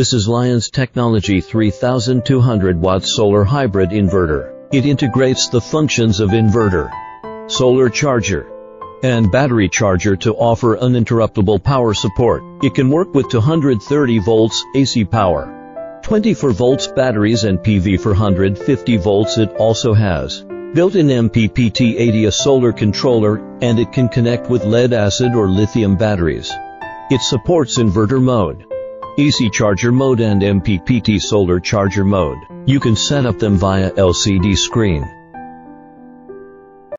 This is Lion's Technology 3200 watt solar hybrid inverter. It integrates the functions of inverter, solar charger, and battery charger to offer uninterruptible power support. It can work with 230 volts AC power, 24 volts batteries and PV for 150 volts. It also has built-in MPPT80 a solar controller and it can connect with lead acid or lithium batteries. It supports inverter mode, AC charger mode and MPPT solar charger mode. You can set up them via LCD screen.